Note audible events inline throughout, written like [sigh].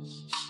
Mm-hmm.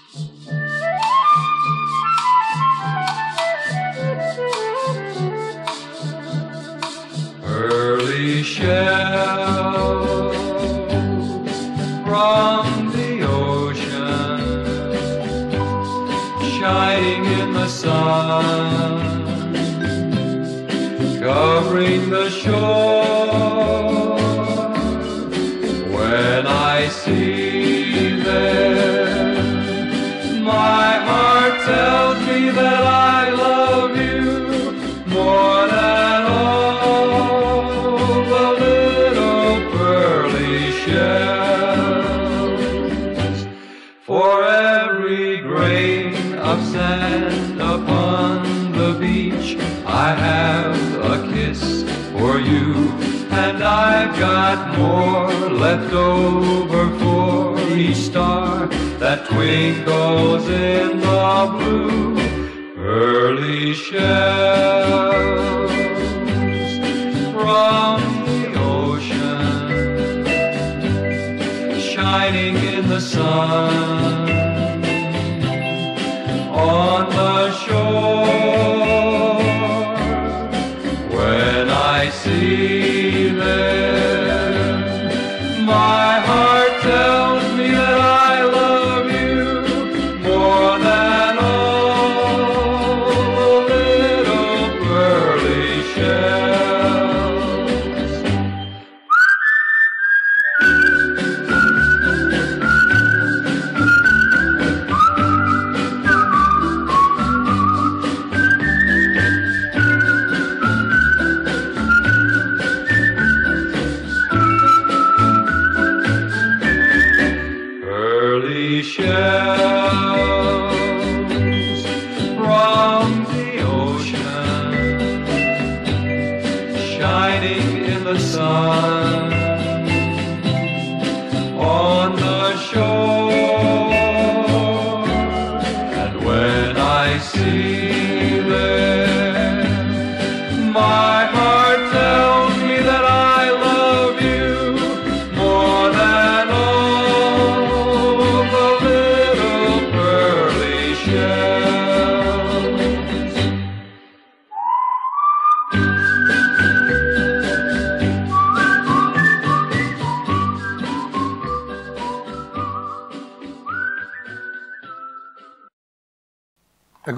Left over for each star that twinkles in the blue. Early shells from the ocean shining in the sun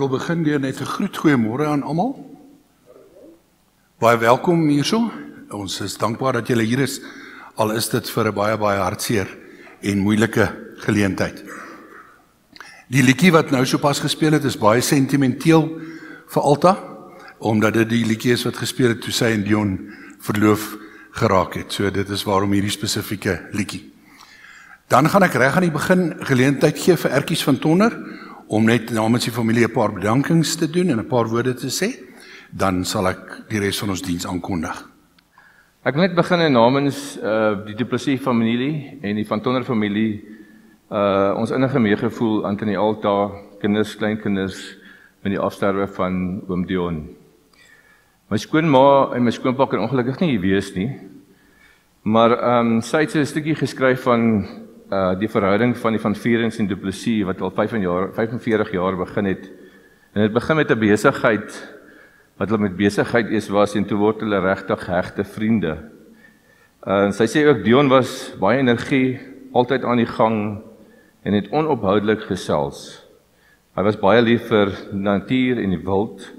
wil begin deur net 'n groet goeiemôre aan almal. Baie welkom hierso. Ons is dankbaar dat julle hier is al is dit vir 'n baie baie hartseer en moeilike geleentheid. Die liedjie wat nou sopas gespeel het is baie sentimenteel vir Alta omdat dit die liedjie is wat gespeel het toe sy en Dion verloof geraak het. So dit is waarom hierdie spesifieke liedjie. Dan gaan ek reg aan die begin geleentheid gee vir Ertjies van Tonder om net namens die familie 'n paar bedankings te doen en 'n paar woorde te sê. Dan sal ek die res van ons diens aankondig. Ek wil net begin in namens uh die Du Plessis familie en die Van Tonder familie uh ons innige meegevoel aan tannie Alta, kinders, kleinkinders met die afsterwe van oom Dion. My skoonma en my skoonpa kan ongelukkig nie hier wees nie. Maar ehm um, sy het 'n stukkie geskryf van uh die verhouding van die van Vierens en Du Plessis wat al 5 jaar 45 jaar begin het. En dit begin met 'n besigheid wat hulle met besigheid eers was en toe word hulle regtig hegte vriende. Uh en sy sê ook Dion was baie energie, altyd aan die gang en het onophoudelik gesels. Hy was baie lief vir natuur en die wild.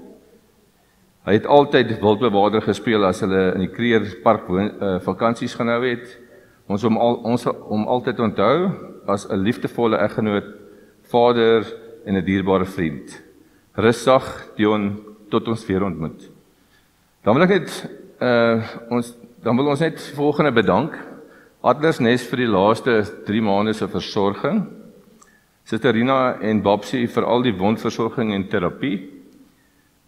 Hy het altyd wildbewaarder gespeel as hulle in die Kreerpark uh, vakansies gehou het. Ons hom al ons hom altyd onthou as 'n liefdevolle eggenoot, vader en 'n dierbare vriend. Rustig Dion tot ons weer ontmoet. Dan wil ek net uh ons dan wil ons net volgende bedank. Atlas Nes vir die laaste 3 maande se versorging. Suster Rina en Babsie vir al die wondversorging en terapie.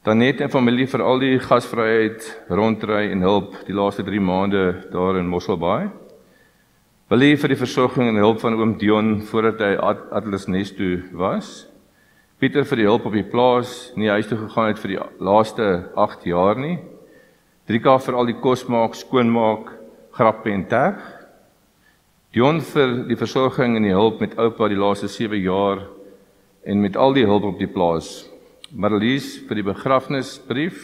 Danet en familie vir al die gasvryheid, rondry en hulp die laaste 3 maande daar in Mosselbaai. Willie vir die versorging en hulp van oom Dion voordat hy At Atlas Nes toe was. Pieter vir die hulp op die plaas, nie huis toe gegaan het vir die laaste 8 jaar nie. Drika vir al die kos maak, skoonmaak, grappe en terg. Dion vir die versorging en die hulp met oupa die laaste 7 jaar en met al die hulp op die plaas. Marlies vir die begrafnisbrief.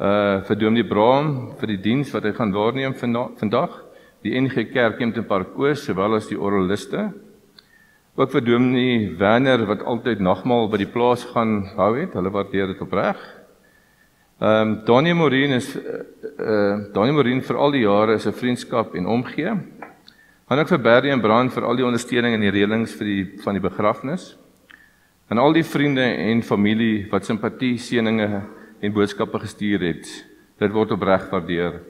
Uh vir Dominee Braam vir die diens wat hy gaan waarneem vandag. Die NG Kerk Kempton Park Oos sowel as die oraliste. Ook vir Dominee Werner wat altyd nagmaal by die plaas gaan hou het. Hulle waardeer dit opreg. Ehm um, Daniel Morin is uh, uh Daniel Morin vir al die jare is 'n vriendskap en omgee. Han ook vir Berdy en Brand vir al die ondersteuning en die reëlings vir die van die begrafnis. En al die vriende en familie wat simpatie, seëninge en boodskappe gestuur het. Dit word opreg waardeer.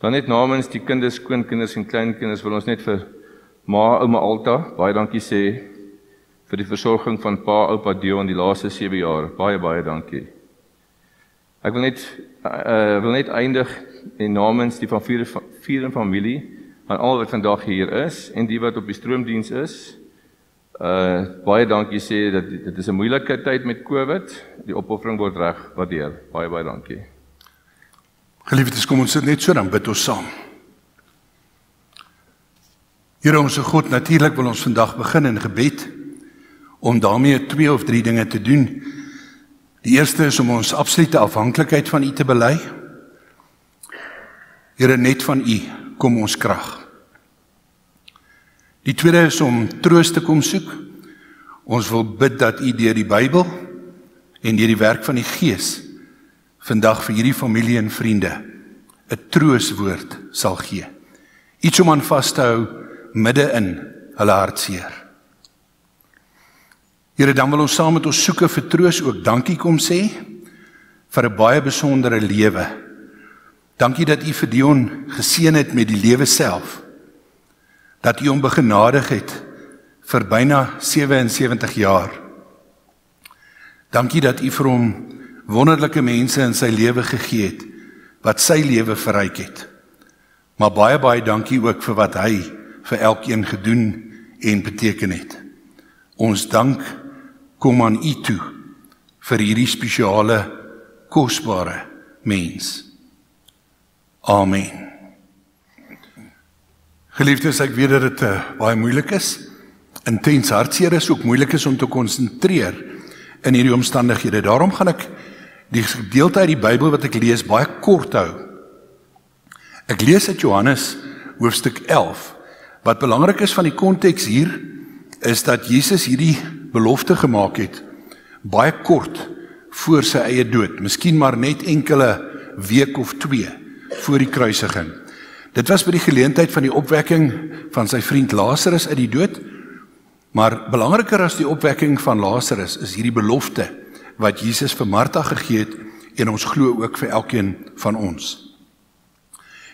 Dan net namens die kinders, skoonkinders en kleinkinders wil ons net vir ma ouma Alta baie dankie sê vir die versorging van pa oupa Dion die laaste 7 jaar. Baie baie dankie. Ek wil net uh, wil net eindig en namens die van vier vier en familie aan al wat vandag hier is en die wat op die stroomdiens is Uh baie dankie sê dat dit is 'n moeilike tyd met Covid. Die opoffering word reg waardeer. Baie baie dankie. Geliefdes, kom ons sit net so dan bid ons saam. Here ons God, natuurlik wil ons vandag begin in gebed om daarmee twee of drie dinge te doen. Die eerste is om ons absolute afhanklikheid van U te bely. Here net van U kom ons krag. Die tweede is om troos te kom soek. Ons wil bid dat U deur die Bybel en deur die werk van die Gees vandag vir hierdie familie en vriende 'n trooswoord sal gee. Iets om aan vas te hou midde in hulle hartseer. Here, dan wil ons saam met ons soeke vir troos ook dankie kom sê vir 'n baie besondere lewe. Dankie dat U vir Dion geseën het met die lewe self dat U hom begenadig het vir byna 77 jaar. Dankie dat U vir hom wonderlike mense in sy lewe gegee het wat sy lewe verryk het. Maar baie baie dankie ook vir wat hy vir elkeen gedoen en beteken het. Ons dank kom aan U toe vir hierdie spesiale kosbare mens. Amen. Geliefdes, ek weet dat dit uh, baie moeilik is. Intens hartseer is ook moeilik is om te konsentreer in hierdie omstandighede. Daarom gaan ek die gedeelte uit die Bybel wat ek lees baie kort hou. Ek lees uit Johannes hoofstuk 11. Wat belangrik is van die konteks hier is dat Jesus hierdie belofte gemaak het baie kort voor sy eie dood, miskien maar net enkele week of 2 voor die kruisiging. Dit was by die geleentheid van die opwekking van sy vriend Lazarus uit die dood. Maar belangriker as die opwekking van Lazarus is hierdie belofte wat Jesus vir Martha gegee het en ons glo ook vir elkeen van ons.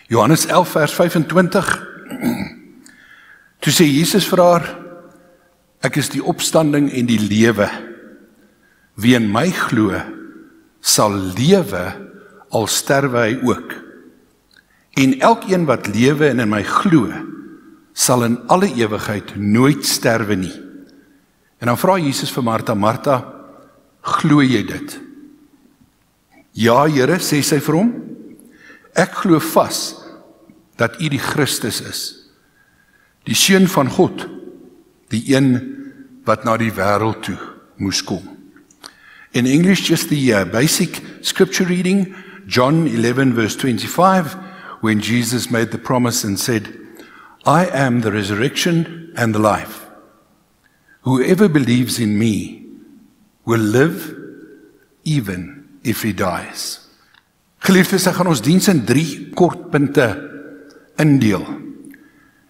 Johannes 11 vers 25 [clears throat] Toe sê Jesus vir haar Ek is die opstanding en die lewe. Wie in my glo sal lewe al sterwe hy ook. En elkeen wat lewe en in my glo, sal in alle ewigheid nooit sterwe nie. En dan vra Jesus vir Martha, Martha, glo jy dit? Ja, Here, sê sy vir hom. Ek glo vas dat U die Christus is, die seun van God, die een wat na die wêreld toe moes kom. In English just the uh, basic scripture reading, John 11 verse 25 when Jesus made the promise and said, I am the resurrection and the life. Whoever believes in me will live even if he dies. Geliefdes, ek gaan ons diens in 3 kort punte indeel.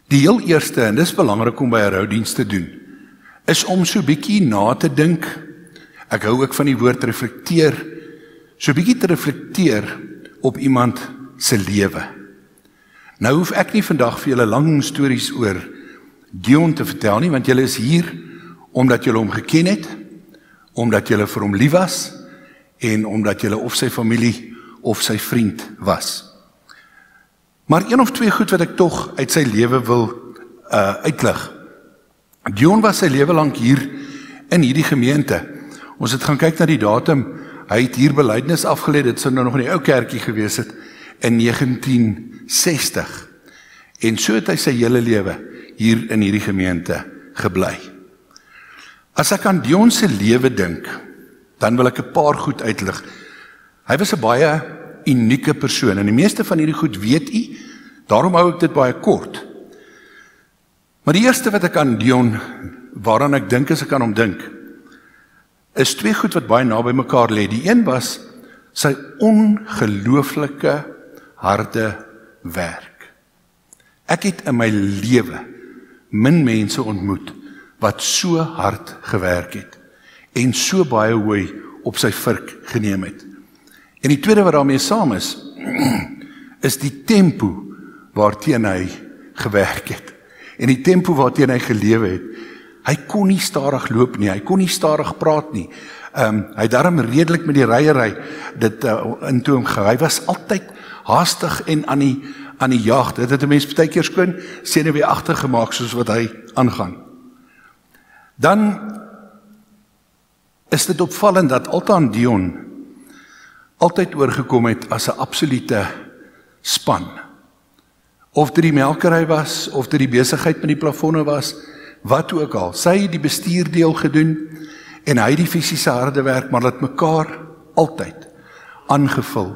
Die heel eerste en dis belangrik om by 'n roudiens te doen, is om so bietjie na te dink. Ek hou ook van die woord reflekteer. So bietjie te reflekteer op iemand se lewe. Nou hoef ek nie vandag vir julle lang stories oor Dion te vertel nie, want julle is hier omdat julle hom geken het, omdat julle vir hom lief was en omdat julle of sy familie of sy vriend was. Maar een of twee goed wat ek tog uit sy lewe wil uh uitlig. Dion was sy lewe lank hier in hierdie gemeente. Ons het gaan kyk na die datum. Hy het hier belydenis afgelê. Dit sou nou nog in die ou kerkie gewees het in 1960. En so het hy sy hele lewe hier in hierdie gemeente gebly. As ek aan Dion se lewe dink, dan wil ek 'n paar goed uitlig. Hy was 'n baie unieke persoon en die meeste van hierdie goed weet u. Daarom hou ek dit baie kort. Maar die eerste wat ek aan Dion waaraan ek dink as ek aan hom dink, is twee goed wat baie naby mekaar lê. Die een was sy ongelooflike harde werk. Ek het in my lewe min mense ontmoet wat so hard gewerk het en so baie hooi op sy vurk geneem het. En die tweede wat daarmee saam is [clears throat] is die tempo waarteen hy gewerk het en die tempo waarteen hy gelewe het. Hy kon nie stadig loop nie, hy kon nie stadig praat nie. Ehm um, hy darm redelik met die ryery dit uh, intoe hom hy was altyd haastig en aan die aan die jag. Dit het 'n mens baie keer skoon senuweeagtig gemaak soos wat hy aangaan. Dan is dit opvallend dat Altan Dion altyd oorgekom het as 'n absolute span. Of dit die melkery was of dit die besigheid met die plafonne was, wat ook al. Sy het die bestuurdeel gedoen en hy die fisiese harde werk, maar dit mekaar altyd aangevul.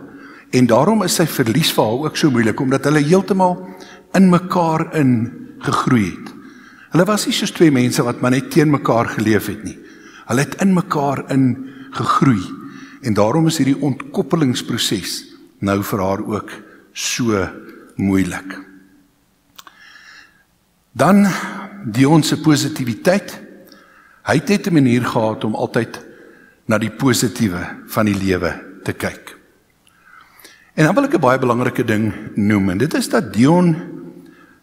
En daarom is sy verlies vir haar ook so moeilik omdat hulle heeltemal in mekaar in gegroei het. Hulle was nie soos twee mense wat maar net teen mekaar geleef het nie. Hulle het in mekaar in gegroei. En daarom is hierdie ontkoppelingsproses nou vir haar ook so moeilik. Dan die ons positiwiteit. Hy het net 'n manier gehad om altyd na die positiewe van die lewe te kyk. En dan wil ek 'n baie belangrike ding noem en dit is dat Dion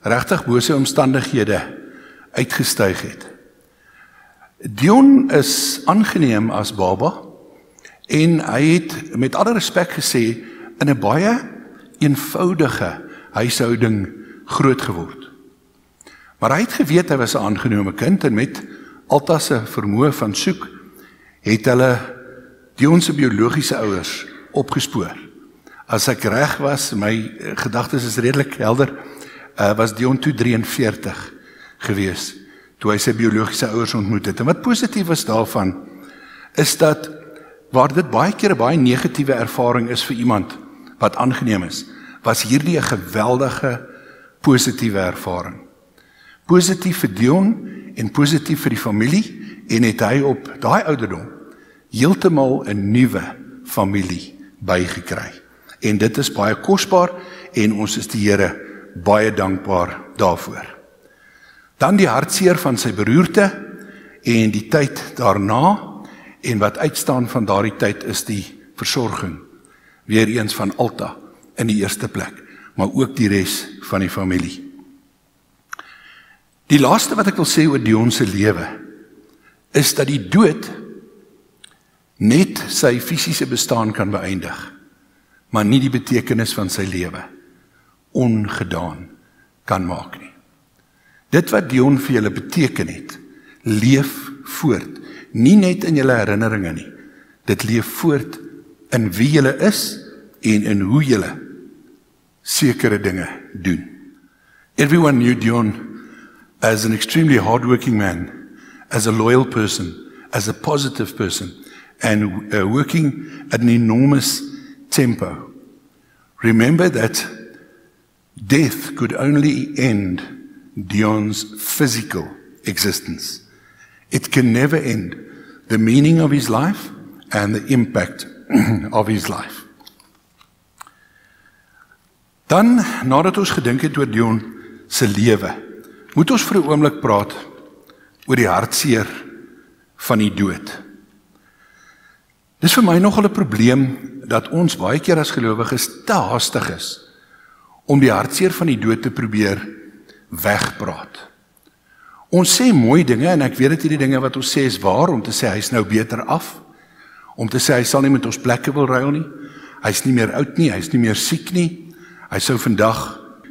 regtig bo sy omstandighede uitgestyg het. Dion is aangeneem as baba en hy het met alle respek gesê in 'n baie eenvoudige huishouding groot geword. Maar hy het geweet hy was 'n aangenome kind en met altas se vermoë van soek het hulle Dion se biologiese ouers opgespoor. As ek reg was, my gedagtes is redelik helder, uh, was Dion toe 43 gewees toe hy sy biologiese ouers ontmoet het. En wat positief is daarvan is dat waar dit baie keer 'n baie negatiewe ervaring is vir iemand wat aangeneem is, was hierdie 'n geweldige positiewe ervaring positief vir Dion en positief vir die familie en het hy op daai ouderdom heeltemal 'n nuwe familie bygekry. En dit is baie kosbaar en ons is die Here baie dankbaar daarvoor. Dan die hartseer van sy beroerte en die tyd daarna en wat uitstaan van daardie tyd is die versorging weer eens van Alta in die eerste plek, maar ook die res van die familie. Die laaste wat ek wil sê oor Dion se lewe is dat die dood net sy fisiese bestaan kan beëindig, maar nie die betekenis van sy lewe ongedaan kan maak nie. Dit wat Dion vir julle beteken het, leef voort, nie net in julle herinneringe nie. Dit leef voort in wie julle is en in hoe julle sekere dinge doen. Everyone knew Dion as an extremely hardworking man, as a loyal person, as a positive person, and uh, working at an enormous tempo. Remember that death could only end Dion's physical existence. It can never end the meaning of his life and the impact [clears throat] of his life. Dan nadat ons gedink het oor Dion se lewe, Moet ons vir 'n oomblik praat oor die hartseer van die dood. Dis vir my nogal 'n probleem dat ons baie keer as gelowiges te haastig is om die hartseer van die dood te probeer wegpraat. Ons sê mooi dinge en ek weet dit hierdie dinge wat ons sê is waar om te sê hy's nou beter af. Om te sê hy sal nie met ons plekke wil ruil nie. Hy's nie meer oud nie, hy's nie meer siek nie. Hy sou vandag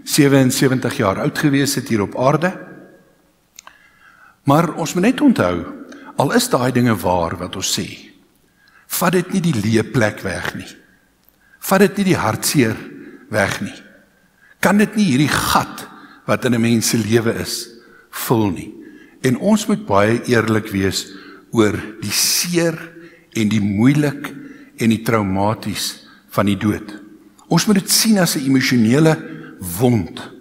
77 jaar oud gewees het hier op aarde. Maar ons moet net onthou, al is daai dinge waar wat ons sê, vat dit nie die leë plek weg nie. Vat dit nie die hartseer weg nie. Kan dit nie hierdie gat wat in 'n mens se lewe is, vul nie. En ons moet baie eerlik wees oor die seer en die moeilik en die traumaties van die dood. Ons moet dit sien as 'n emosionele wond.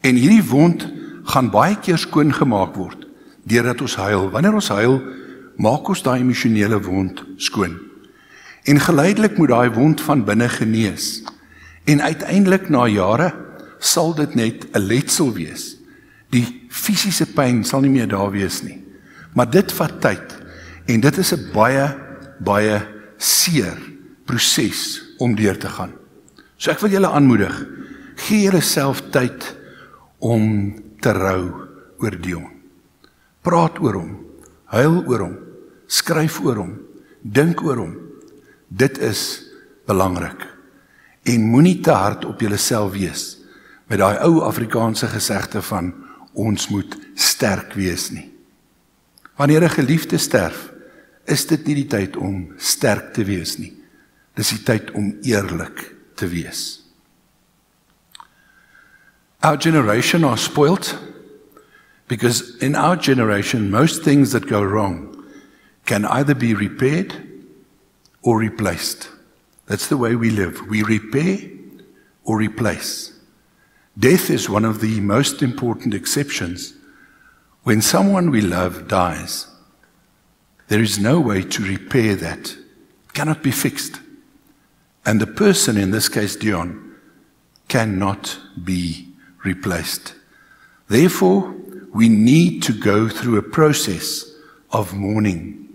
En hierdie wond gaan baie keer skoon gemaak word deurdat ons huil. Wanneer ons huil, maak ons daai emosionele wond skoon. En geleidelik moet daai wond van binne genees. En uiteindelik na jare sal dit net 'n letsel wees. Die fisiese pyn sal nie meer daar wees nie. Maar dit vat tyd en dit is 'n baie baie seer proses om deur te gaan. So ek wil julle aanmoedig, gee julleself tyd om te rou oor Dion. Praat oor hom, huil oor hom, skryf oor hom, dink oor hom. Dit is belangrik. En moenie te hard op jouself wees met daai ou Afrikaanse gesegde van ons moet sterk wees nie. Wanneer 'n geliefde sterf, is dit nie die tyd om sterk te wees nie. Dis die tyd om eerlik te wees. Our generation are spoilt because in our generation most things that go wrong can either be repaired or replaced. That's the way we live. We repair or replace. Death is one of the most important exceptions. When someone we love dies, there is no way to repair that. It cannot be fixed. And the person, in this case Dion, cannot be replaced. Therefore, we need to go through a process of mourning.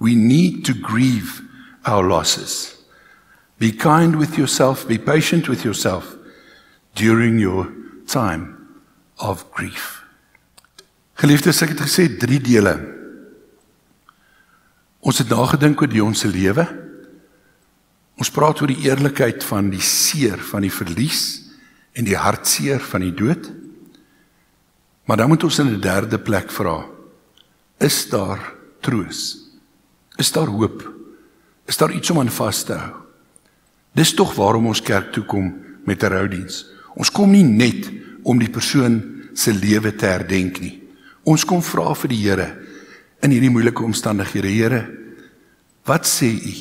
We need to grieve our losses. Be kind with yourself, be patient with yourself during your time of grief. Geliefdes, ek het gesê drie dele. Ons het nagedink oor die ons se lewe. Ons praat oor die eerlikheid van die seer van die verlies en die hartseer van die dood. Maar dan moet ons in 'n derde plek vra: Is daar troos? Is daar hoop? Is daar iets om aan vas te hou? Dis tog waarom ons kerk toe kom met 'n roudiens. Ons kom nie net om die persoon se lewe te herdenk nie. Ons kom vra vir die Here in hierdie moeilike omstandighede, Here, wat sê U?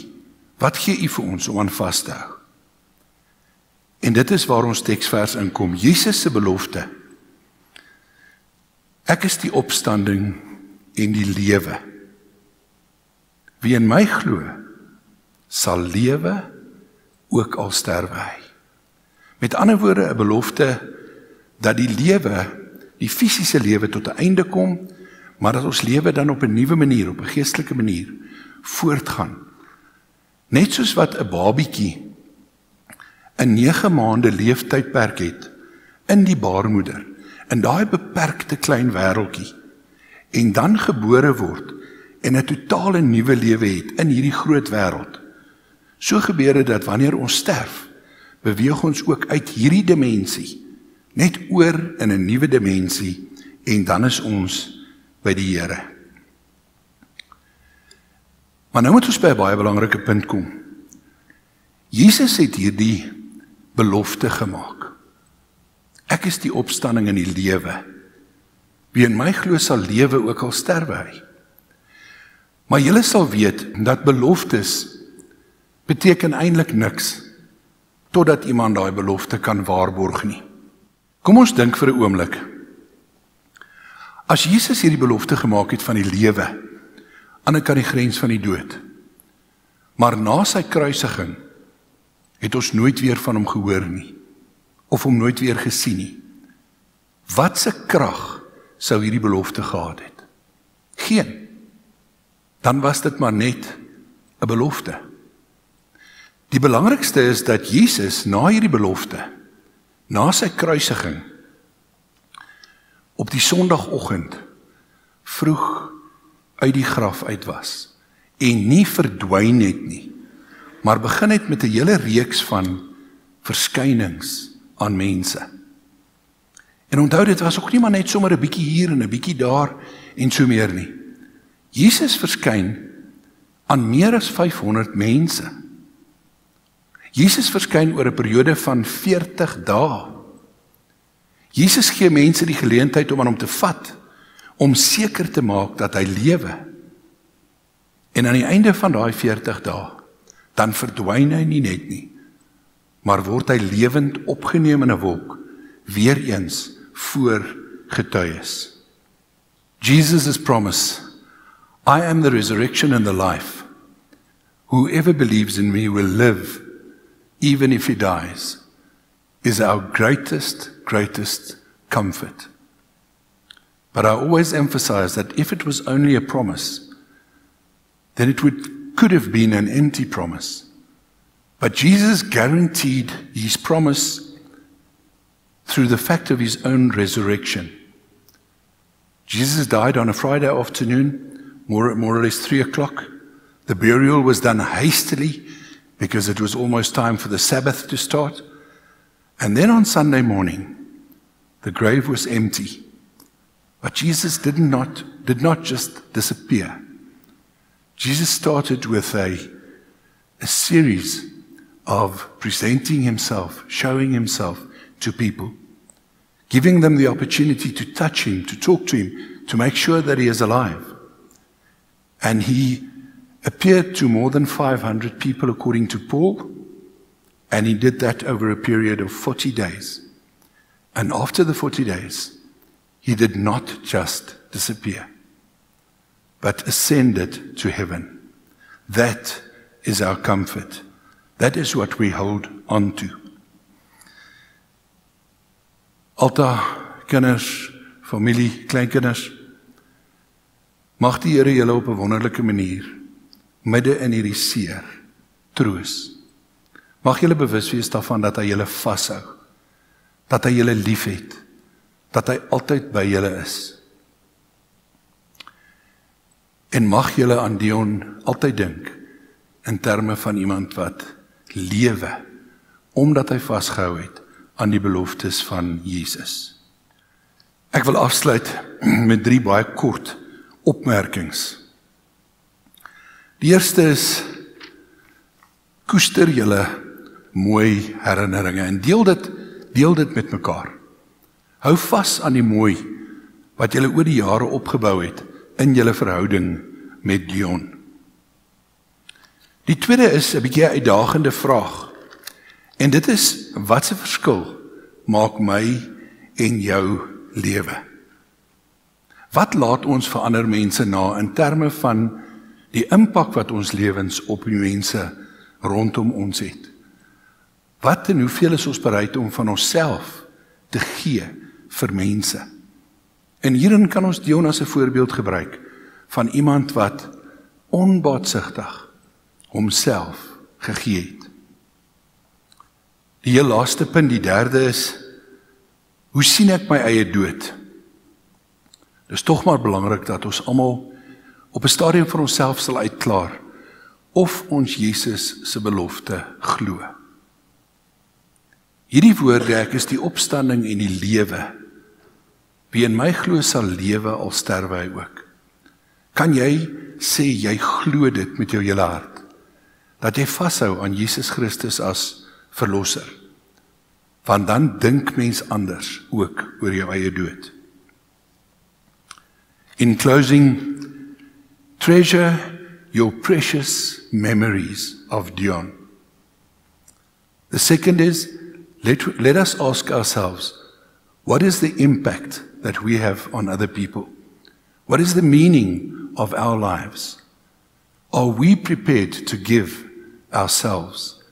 Wat gee U vir ons om aan vas te hou? En dit is waar ons teksvers inkom. Jesus se belofte. Ek is die opstanding en die lewe. Wie in my glo, sal lewe ook al sterwe hy. Met ander woorde 'n belofte dat die lewe, die fisiese lewe tot 'n einde kom, maar dat ons lewe dan op 'n nuwe manier, op 'n geestelike manier voortgaan. Net soos wat 'n babietjie 'n 9 maande leeftydperk het in die baarmoeder, in daai beperkte klein wêreltjie en dan gebore word en 'n totale nuwe lewe het in hierdie groot wêreld. So gebeur dit dat wanneer ons sterf, beweeg ons ook uit hierdie dimensie net oor in 'n nuwe dimensie en dan is ons by die Here. Maar nou moet ons by 'n baie belangrike punt kom. Jesus het hierdie belofte gemaak. Ek is die opstanding en die lewe. Wie in my glo sal lewe ook al sterwe hy. Maar julle sal weet dat beloftes beteken eintlik niks totdat iemand daai belofte kan waarborg nie. Kom ons dink vir 'n oomblik. As Jesus hierdie belofte gemaak het van die lewe aan 'n kant die grens van die dood. Maar na sy kruisiging het ons nooit weer van hom gehoor nie of hom nooit weer gesien nie. Wat se krag sou hierdie belofte gehad het? Geen. Dan was dit maar net 'n belofte. Die belangrikste is dat Jesus na hierdie belofte, na sy kruisiging op die Sondagoggend vroeg uit die graf uit was en nie verdwyn het nie, maar begin het met 'n hele reeks van verskynings aan mense. En onthou dit was ook nie maar net sommer 'n bietjie hier en 'n bietjie daar en so meer nie. Jesus verskyn aan meer as 500 mense. Jesus verskyn oor 'n periode van 40 dae. Jesus gee mense die geleentheid om aan hom te vat om seker te maak dat hy lewe. En aan die einde van daai 40 dae dan verdwyn hy nie net nie, maar word hy lewend opgeneem in 'n wolk weer eens voor getuies. Jesus' promise, I am the resurrection and the life. Whoever believes in me will live even if he dies, is our greatest, greatest comfort. But I always emphasize that if it was only a promise, then it would, could have been an empty promise. But Jesus guaranteed his promise through the fact of his own resurrection. Jesus died on a Friday afternoon, more, more or less three o'clock. The burial was done hastily because it was almost time for the Sabbath to start. And then on Sunday morning, the grave was empty. But Jesus did not, did not just disappear. Jesus started with a, a series of presenting himself, showing himself to people, giving them the opportunity to touch him, to talk to him, to make sure that he is alive. And he appeared to more than 500 people, according to Paul, and he did that over a period of 40 days. And after the 40 days, he did not just disappear, but ascended to heaven. That is our comfort. That is what we hold on to. Alta kinders, familie, kleinkinders, mag die Here julle op 'n wonderlike manier midde in hierdie seer troos. Mag julle bewus wees daarvan dat hy julle vashou. Dat hy julle liefhet. Dat hy altyd by julle is. En mag julle aan Dion altyd dink in terme van iemand wat lewe omdat hy vasgehou het aan die beloftes van Jesus. Ek wil afsluit [clears throat] met drie baie kort opmerkings. Die eerste is koester julle mooi herinneringe en deel dit deel dit met mekaar. Hou vas aan die mooi wat julle oor die jare opgebou het in julle verhouding met Dion. Die tweede is 'n bietjie uitdagende vraag. En dit is wat se verskil maak my en jou lewe? Wat laat ons vir ander mense na in terme van die impak wat ons lewens op die mense rondom ons het. Wat en hoeveel is ons bereid om van onsself te gee vir mense? En hierin kan ons Jonas 'n voorbeeld gebruik van iemand wat onbaatsigtig homself gegee het. Die heel laaste punt, die derde is hoe sien ek my eie dood? Dis tog maar belangrik dat ons almal op 'n stadium vir onsself sal uitklaar of ons Jesus se belofte glo. Hierdie woorde ek is die opstanding en die lewe. Wie in my glo sal lewe al sterwe hy ook. Kan jy sê jy glo dit met jou hele hart? Dat jy vashou aan Jesus Christus as verlosser. Want dan dink mens anders ook oor jou eie dood. In closing Treasure your precious memories of Dion. The second is let, let us ask ourselves what is the impact that we have on other people? What is the meaning of our lives? Are we prepared to give ourselves?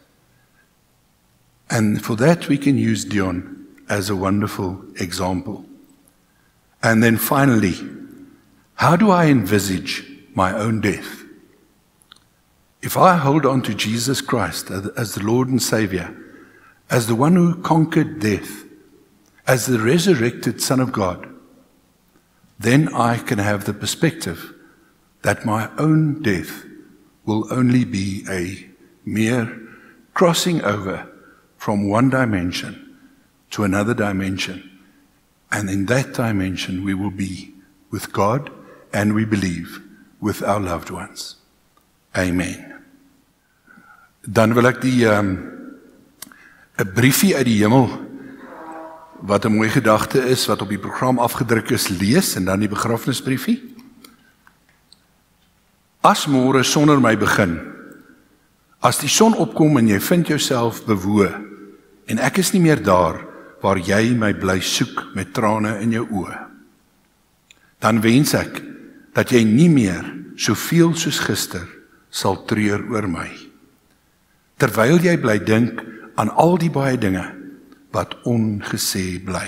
And for that, we can use Dion as a wonderful example. And then finally, how do I envisage my own death. If I hold on to Jesus Christ as the Lord and Savior, as the one who conquered death, as the resurrected Son of God, then I can have the perspective that my own death will only be a mere crossing over from one dimension to another dimension. And in that dimension, we will be with God and we believe with our loved ones. Amen. Dan wil ek die ehm um, 'n briefie uit die hemel wat 'n mooi gedagte is wat op die program afgedruk is, lees en dan die begrafnisbriefie. As môre sonder my begin. As die son opkom en jy vind jouself bewoe en ek is nie meer daar waar jy my bly soek met trane in jou oë. Dan wens ek dat jy nie meer soveel soos gister sal treur oor my. Terwyl jy bly dink aan al die baie dinge wat ongesê bly.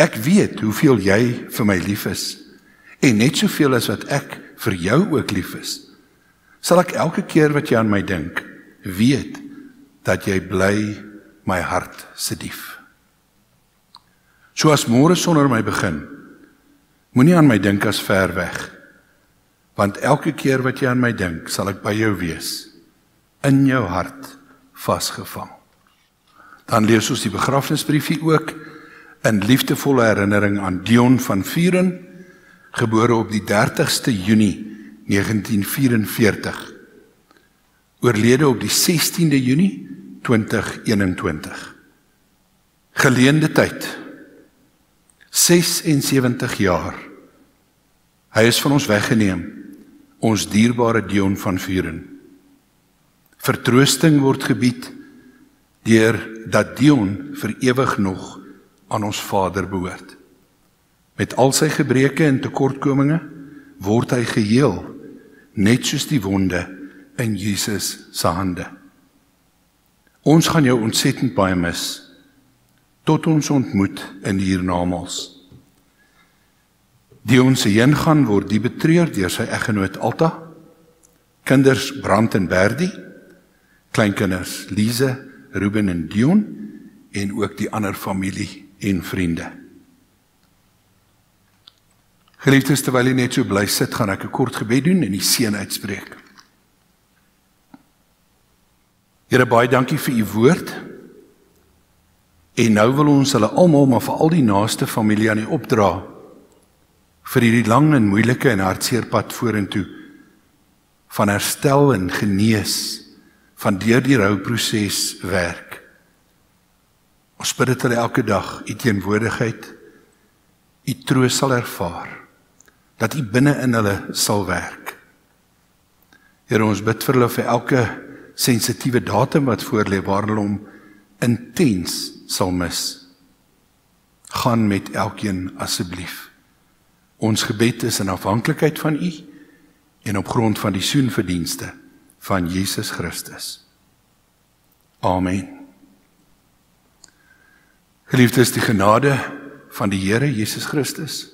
Ek weet hoeveel jy vir my lief is en net soveel as wat ek vir jou ook lief is. Sal ek elke keer wat jy aan my dink, weet dat jy bly my hart se dief. So as môre sonder my begin, moenie aan my dink as ver weg. Want elke keer wat jy aan my dink, sal ek by jou wees in jou hart vasgevang. Dan lees ons die begrafnisbriefie ook in liefdevolle herinnering aan Dion van Vuren, gebore op die 30ste Junie 1944. Oorlede op die 16de Junie 2021. Geleende tyd 76 jaar. Hy is van ons weggeneem, ons dierbare Dion van Vuren. Vertroosting word gebied deur dat Dion vir ewig nog aan ons Vader behoort. Met al sy gebreke en tekortkominge word hy geheel net soos die wonde in Jesus se hande. Ons gaan jou ontsettend baie mis tot ons ontmoet in hiernamaals. Die ons heen gaan word die betreur deur sy eggenoot Alta, kinders Brand en Berdi, kleinkinders Lize, Ruben en Dion en ook die ander familie en vriende. Geliefdes, terwyl jy net so bly sit, gaan ek 'n kort gebed doen en die seën uitspreek. Here baie dankie vir u woord. En nou wil ons hulle almal, maar veral die naaste familie aan u opdra vir hierdie lang en moeilike en hartseer pad vorentoe van herstel en genees van deur die rouproses werk. Ons bid dit hulle elke dag u teenwoordigheid u troos sal ervaar dat u binne in hulle sal werk. Here ons bid vir hulle vir elke sensitiewe datum wat voorlê waar hulle hom intens sal mis. Gaan met elkeen asseblief. Ons gebed is in afhanklikheid van u en op grond van die soenverdienste van Jesus Christus. Amen. Geliefdes, die genade van die Here Jesus Christus,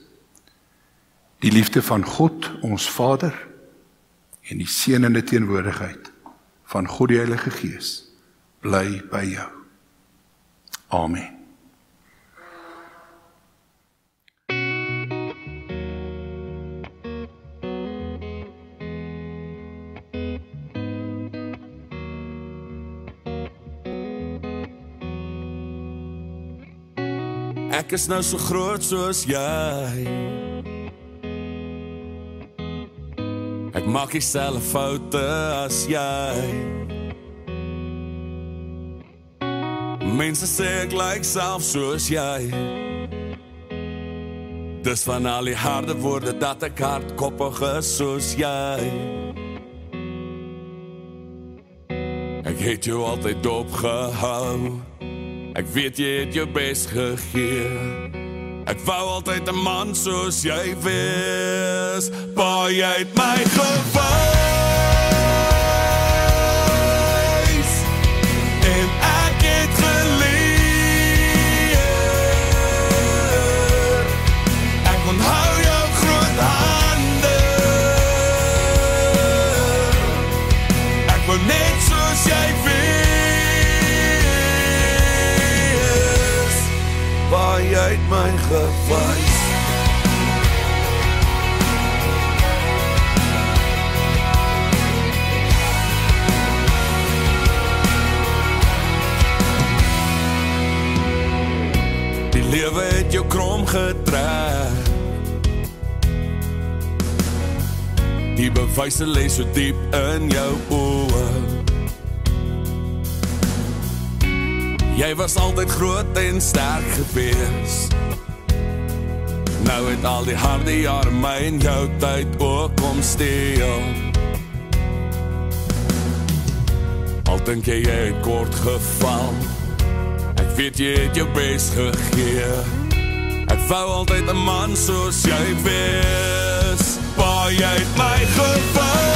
die liefde van God ons Vader en die seënende teenwoordigheid van God die Heilige Gees bly by jou. Amen. Ek is nou so groot soos jy. Ek maak dieselfde foute as jy. Mense sê ek lyk self soos jy. Dis van al die harde woorde dat ek hardkoppig is soos jy. Ek het jou altyd opgehou. Ek weet jy het jou bes gegee. Ek wou altyd 'n man soos jy wees, jy het my gewys. Soos jy wees. Waar jy het my gewys. Die lewe het jou krom getrek. Die bewyse lê so diep in jou oë. Jy was altyd groot en sterk gewees. Nou het al die harde jare my en jou tyd ook kom steel. Al dink jy jy het kort geval. Ek weet jy het jou bes gegee. Ek wou altyd 'n man soos jy wees. Maar jy het my gewys.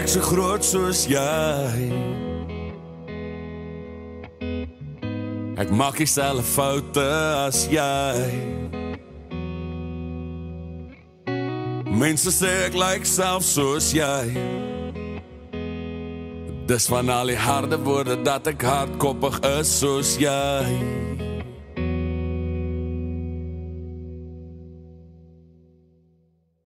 Ek so groot soos jy. Ek maak dieselfde foute as jy. Mense sê ek lyk self soos jy. Dis van al die harde woorde dat ek hardkoppig is soos jy.